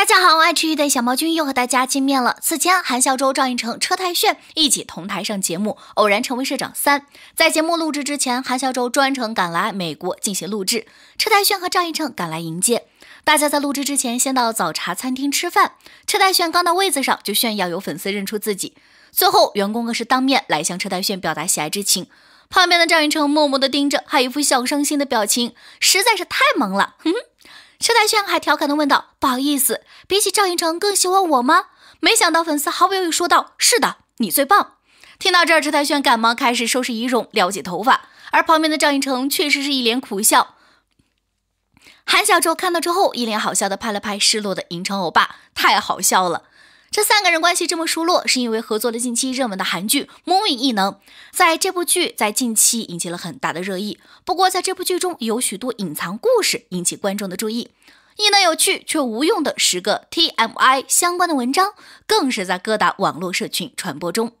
大家好，爱吃鱼的小毛君又和大家见面了。此前，韩孝周、赵寅成、车太铉一起同台上节目，偶然成为社长三。在节目录制之前，韩孝周专程赶来美国进行录制，车太铉和赵寅成赶来迎接。大家在录制之前先到早茶餐厅吃饭，车太铉刚到位子上就炫耀有粉丝认出自己。最后，员工更是当面来向车太铉表达喜爱之情。旁边的赵寅成默默地盯着，还一副小伤心的表情，实在是太萌了。哼哼。车太炫还调侃的问道：“不好意思，比起赵寅成更喜欢我吗？”没想到粉丝毫不犹豫说道：“是的，你最棒。”听到这儿，车太铉赶忙开始收拾仪容、撩起头发，而旁边的赵寅成确实是一脸苦笑。韩小周看到之后，一脸好笑的拍了拍失落的银城欧巴，太好笑了。这三个人关系这么疏落，是因为合作了近期热门的韩剧《魔影异能》。在这部剧在近期引起了很大的热议。不过，在这部剧中有许多隐藏故事引起观众的注意。异能有趣却无用的十个 TMI 相关的文章，更是在各大网络社群传播中。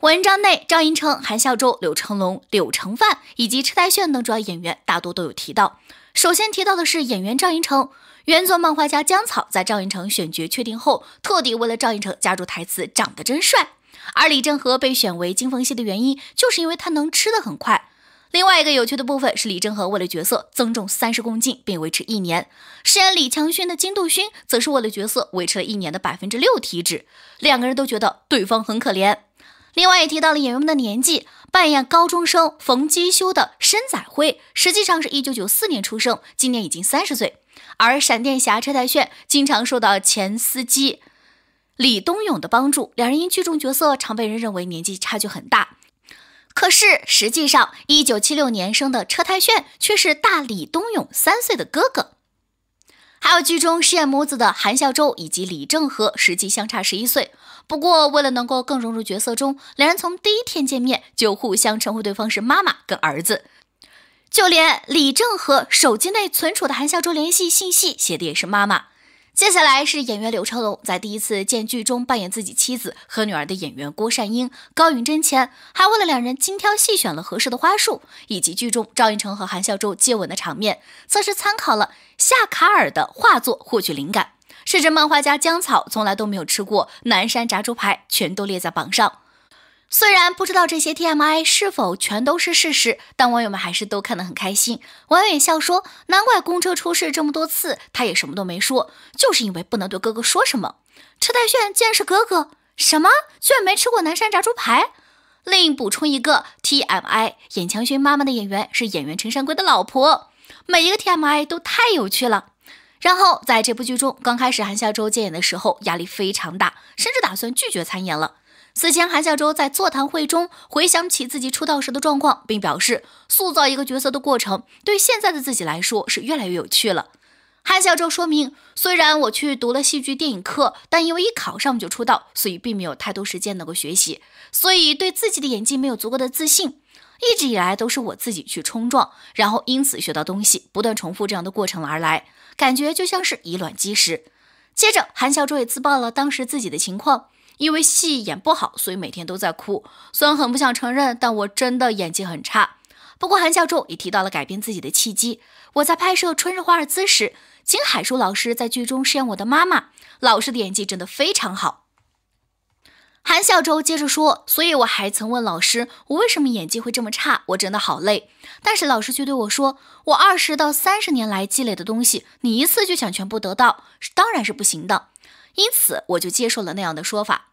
文章内，赵寅成、韩孝周、柳成龙、柳成范以及车太铉等主要演员大多都有提到。首先提到的是演员赵寅成。原作漫画家江草在赵寅成选角确定后，特地为了赵寅成加注台词“长得真帅”。而李正和被选为金凤熙的原因，就是因为他能吃得很快。另外一个有趣的部分是，李正和为了角色增重三十公斤，并维持一年；饰演李强勋的金度勋，则是为了角色维持了一年的百分之六体脂。两个人都觉得对方很可怜。另外也提到了演员们的年纪，扮演高中生冯基修的申载辉，实际上是一九九四年出生，今年已经三十岁。而闪电侠车太铉经常受到前司机李东勇的帮助，两人因剧中角色常被人认为年纪差距很大。可是实际上，一九七六年生的车太铉却是大李东勇三岁的哥哥。还有剧中饰演母子的韩孝周以及李正和，实际相差十一岁。不过为了能够更融入角色中，两人从第一天见面就互相称呼对方是妈妈跟儿子。就连李正和手机内存储的韩孝周联系信息写的也是妈妈。接下来是演员刘成龙在第一次见剧中扮演自己妻子和女儿的演员郭善英、高允贞前，还为了两人精挑细选了合适的花束，以及剧中赵寅成和韩孝周接吻的场面，则是参考了夏卡尔的画作获取灵感。甚至漫画家江草从来都没有吃过南山炸猪排，全都列在榜上。虽然不知道这些 TMI 是否全都是事实，但网友们还是都看得很开心。网友也笑说：“难怪公车出事这么多次，他也什么都没说，就是因为不能对哥哥说什么。”车太铉竟然是哥哥，什么？居然没吃过南山炸猪排？另补充一个 TMI，演强勋妈妈的演员是演员陈山圭的老婆。每一个 TMI 都太有趣了。然后在这部剧中，刚开始韩孝周接演的时候压力非常大，甚至打算拒绝参演了。此前，韩孝周在座谈会中回想起自己出道时的状况，并表示，塑造一个角色的过程对现在的自己来说是越来越有趣了。韩孝周说明，虽然我去读了戏剧电影课，但因为一考上就出道，所以并没有太多时间能够学习，所以对自己的演技没有足够的自信。一直以来都是我自己去冲撞，然后因此学到东西，不断重复这样的过程而来，感觉就像是以卵击石。接着，韩孝周也自曝了当时自己的情况。因为戏演不好，所以每天都在哭。虽然很不想承认，但我真的演技很差。不过韩孝周也提到了改变自己的契机。我在拍摄《春日华尔兹》时，金海淑老师在剧中饰演我的妈妈，老师的演技真的非常好。韩孝周接着说：“所以我还曾问老师，我为什么演技会这么差？我真的好累。但是老师却对我说，我二十到三十年来积累的东西，你一次就想全部得到，当然是不行的。因此我就接受了那样的说法。”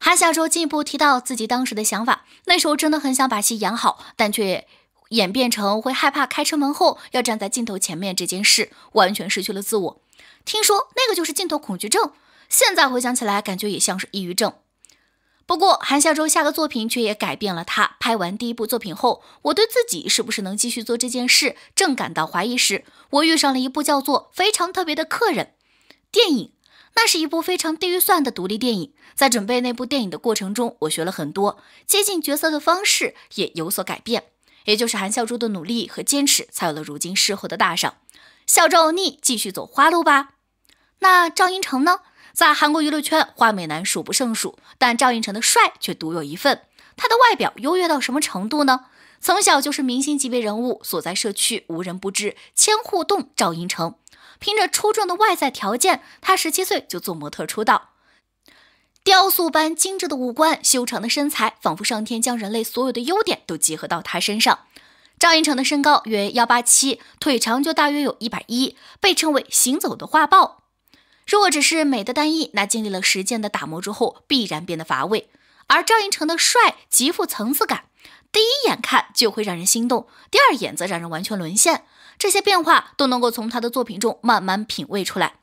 韩孝周进一步提到自己当时的想法，那时候真的很想把戏演好，但却演变成会害怕开车门后要站在镜头前面这件事，完全失去了自我。听说那个就是镜头恐惧症，现在回想起来，感觉也像是抑郁症。不过韩孝周下个作品却也改变了他。拍完第一部作品后，我对自己是不是能继续做这件事正感到怀疑时，我遇上了一部叫做《非常特别的客人》电影。那是一部非常低预算的独立电影，在准备那部电影的过程中，我学了很多接近角色的方式，也有所改变。也就是韩孝珠的努力和坚持，才有了如今事后的大赏。孝周逆继续走花路吧。那赵寅成呢？在韩国娱乐圈，花美男数不胜数，但赵寅成的帅却独有一份。他的外表优越到什么程度呢？从小就是明星级别人物，所在社区无人不知，千户洞赵寅成。凭着出众的外在条件，他十七岁就做模特出道。雕塑般精致的五官，修长的身材，仿佛上天将人类所有的优点都集合到他身上。赵寅成的身高约幺八七，腿长就大约有一百一，被称为“行走的画报”。如果只是美的单一，那经历了时间的打磨之后，必然变得乏味。而赵寅成的帅极富层次感，第一眼看就会让人心动，第二眼则让人完全沦陷。这些变化都能够从他的作品中慢慢品味出来。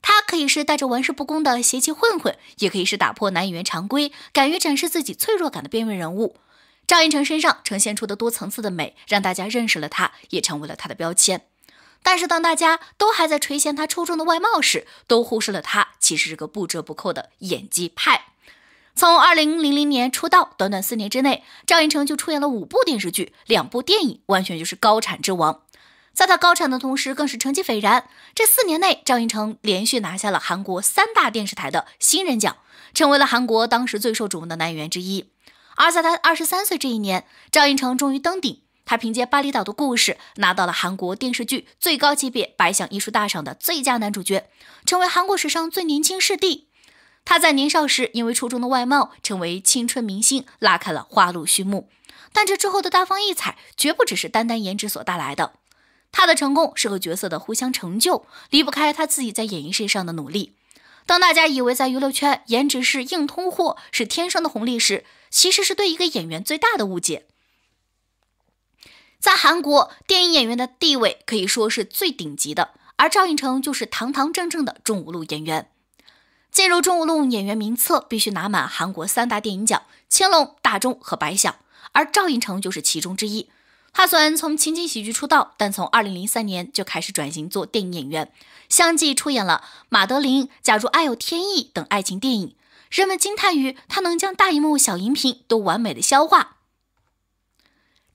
他可以是带着玩世不恭的邪气混混，也可以是打破男演员常规、敢于展示自己脆弱感的边缘人物。赵寅成身上呈现出的多层次的美，让大家认识了他，也成为了他的标签。但是当大家都还在垂涎他出众的外貌时，都忽视了他其实是个不折不扣的演技派。从二零零零年出道，短短四年之内，赵寅成就出演了五部电视剧、两部电影，完全就是高产之王。在他高产的同时，更是成绩斐然。这四年内，赵寅成连续拿下了韩国三大电视台的新人奖，成为了韩国当时最受瞩目的男演员之一。而在他二十三岁这一年，赵寅成终于登顶。他凭借《巴厘岛的故事》拿到了韩国电视剧最高级别白象艺术大赏的最佳男主角，成为韩国史上最年轻视帝。他在年少时因为出众的外貌，成为青春明星，拉开了花路序幕。但这之后的大放异彩，绝不只是单单颜值所带来的。他的成功是和角色的互相成就，离不开他自己在演艺事业上的努力。当大家以为在娱乐圈颜值是硬通货，是天生的红利时，其实是对一个演员最大的误解。在韩国，电影演员的地位可以说是最顶级的，而赵寅成就是堂堂正正的中五路演员。进入中五路演员名册，必须拿满韩国三大电影奖：青龙、大钟和白想，而赵寅成就是其中之一。他虽然从情景喜剧出道，但从2003年就开始转型做电影演员，相继出演了《马德琳》《假如爱有天意》等爱情电影。人们惊叹于他能将大荧幕小荧屏都完美的消化。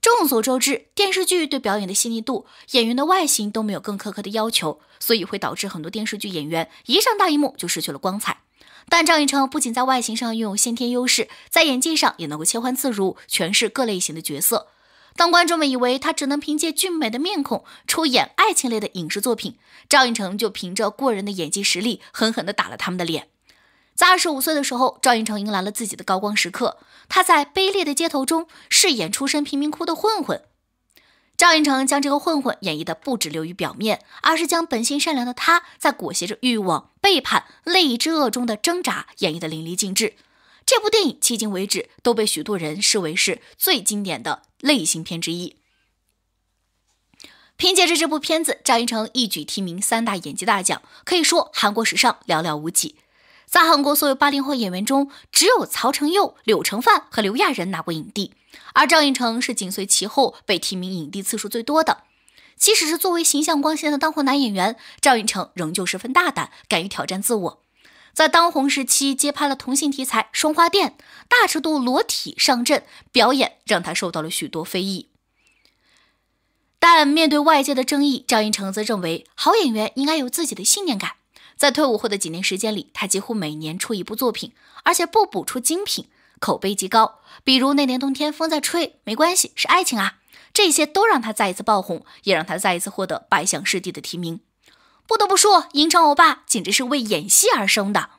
众所周知，电视剧对表演的细腻度、演员的外形都没有更苛刻的要求，所以会导致很多电视剧演员一上大荧幕就失去了光彩。但赵寅成不仅在外形上拥有先天优势，在演技上也能够切换自如，诠释各类型的角色。当观众们以为他只能凭借俊美的面孔出演爱情类的影视作品，赵寅成就凭着过人的演技实力，狠狠地打了他们的脸。在二十五岁的时候，赵寅成迎来了自己的高光时刻。他在卑劣的街头中饰演出身贫民窟的混混。赵寅成将这个混混演绎的不止流于表面，而是将本性善良的他在裹挟着欲望、背叛、利益之恶中的挣扎演绎的淋漓尽致。这部电影迄今为止都被许多人视为是最经典的类型片之一。凭借着这部片子，赵寅成一举提名三大演技大奖，可以说韩国史上寥寥无几。在韩国所有八零后演员中，只有曹承佑、柳承范和刘亚仁拿过影帝，而赵寅成是紧随其后被提名影帝次数最多的。即使是作为形象光鲜的当红男演员，赵寅成仍旧十分大胆，敢于挑战自我。在当红时期接拍了同性题材《双花店》，大尺度裸体上阵表演，让他受到了许多非议。但面对外界的争议，赵寅成则认为，好演员应该有自己的信念感。在退伍后的几年时间里，他几乎每年出一部作品，而且不补出精品，口碑极高。比如那年冬天，风在吹，没关系，是爱情啊，这些都让他再一次爆红，也让他再一次获得白象视帝的提名。不得不说，银城欧巴简直是为演戏而生的。